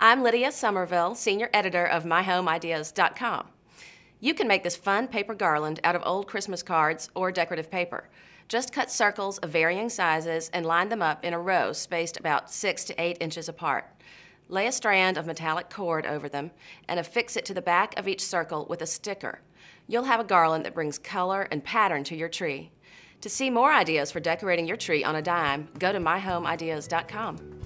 I'm Lydia Somerville, Senior Editor of MyHomeIdeas.com. You can make this fun paper garland out of old Christmas cards or decorative paper. Just cut circles of varying sizes and line them up in a row spaced about 6 to 8 inches apart. Lay a strand of metallic cord over them and affix it to the back of each circle with a sticker. You'll have a garland that brings color and pattern to your tree. To see more ideas for decorating your tree on a dime, go to myhomeideas.com.